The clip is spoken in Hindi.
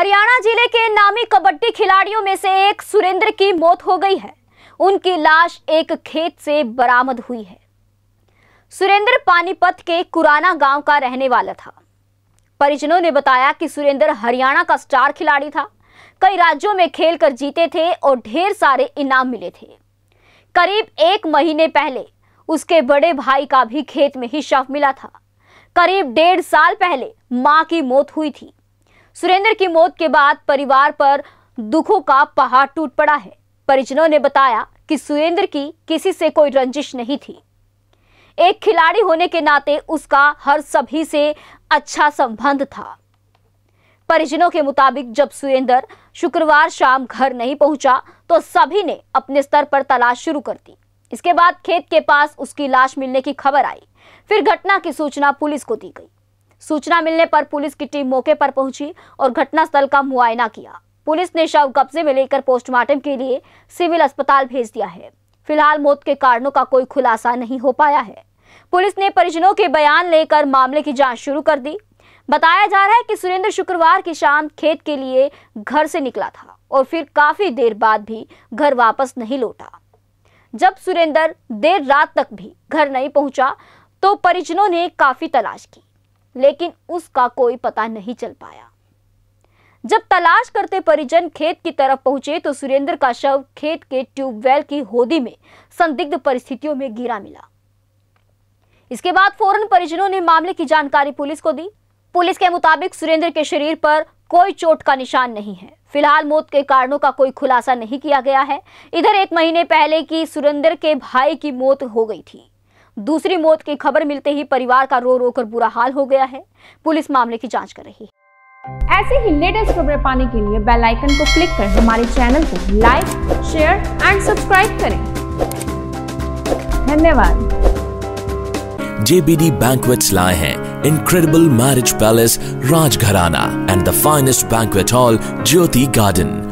हरियाणा ज़िले के नामी कबड्डी खिलाड़ियों में से एक सुरेंद्र की मौत हो गई है। उनकी लाश एक खेत से बरामद हुई है। सुरेंद्र पानीपत के कुराना गाँव का रहने वाला था। परिजनों ने बताया कि सुरेंद्र हरियाणा का स्टार खिलाड़ी था। कई राज्यों में खेलकर जीते थे और ढेर सारे इनाम मिले थे। करीब एक महीने पहले उसके बड़े भाई का भी खेत में ही शव मिला था। करीब डेढ़ साल पहले माँ की मौत हुई थी। सुरेंद्र की मौत के बाद परिवार पर दुखों का पहाड़ टूट पड़ा है। परिजनों ने बताया कि सुरेंद्र की किसी से कोई रंजिश नहीं थी। एक खिलाड़ी होने के नाते उसका हर सभी से अच्छा संबंध था। परिजनों के मुताबिक जब सुरेंद्र शुक्रवार शाम घर नहीं पहुँचा तो सभी ने अपने स्तर पर तलाश शुरू कर दी। इसके बाद खेत के पास उसकी लाश मिलने की खबर आई। फिर घटना की सूचना पुलिस को दी गई। सूचना मिलने पर पुलिस की टीम मौके पर पहुँची और घटनास्थल का मुआयना किया। पुलिस ने शव कब्जे में लेकर पोस्टमार्टम के लिए सिविल अस्पताल भेज दिया है। फ़िलहाल मौत के कारणों का कोई खुलासा नहीं हो पाया है। पुलिस ने परिजनों के बयान लेकर मामले की जाँच शुरू कर दी। बताया जा रहा है कि सुरेंद्र शुक्रवार की शाम खेत के लिए घर से निकला था और फिर काफ़ी देर बाद भी घर वापस नहीं लौटा। जब सुरेंद्र देर रात तक भी घर नहीं पहुँचा तो परिजनों ने काफ़ी तलाश की। लेकिन उसका कोई पता नहीं चल पाया। जब तलाश करते परिजन खेत की तरफ़ पहुँचे तो सुरेंद्र का शव खेत के ट्यूबवेल की होदी में संदिग्ध परिस्थितियों में गिरा मिला। इसके बाद फ़ौरन परिजनों ने मामले की जानकारी पुलिस को दी। पुलिस के मुताबिक सुरेंद्र के शरीर पर कोई चोट का निशान नहीं है। फ़िलहाल मौत के कारणों का कोई खुलासा नहीं किया गया है। इधर एक महीने पहले की सुरेंद्र के भाई की मौत हो गई थी। दूसरी मौत की खबर मिलते ही परिवार का रो रो कर बुरा हाल हो गया है। पुलिस मामले की जाँच कर रही है। ऐसे ही लेटेस्ट खबरें पाने के लिए बेल आइकन को क्लिक कर हमारे चैनल को लाइक शेयर एंड सब्सक्राइब करें। धन्यवाद। JBD Banquets लाए हैं। Incredible marriage palace Rajgharana and the finest banquet hall Jyoti Garden.